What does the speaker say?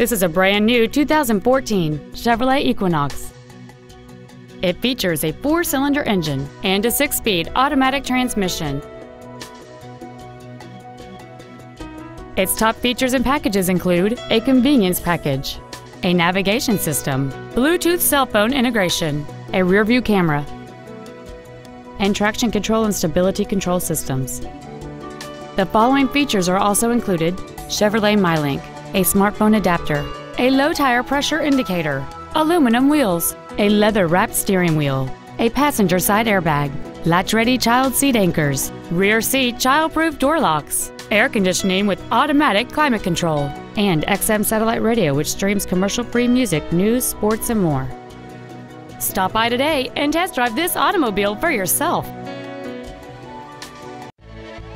This is a brand new 2014 Chevrolet Equinox. It features a four-cylinder engine and a six-speed automatic transmission. Its top features and packages include a convenience package, a navigation system, Bluetooth cell phone integration, a rear-view camera, and traction control and stability control systems. The following features are also included Chevrolet MyLink, a smartphone adapter, a low tire pressure indicator, aluminum wheels, a leather wrapped steering wheel, a passenger side airbag, latch ready child seat anchors, rear seat child proof door locks, air conditioning with automatic climate control, and XM satellite radio which streams commercial free music, news, sports, and more. Stop by today and test drive this automobile for yourself.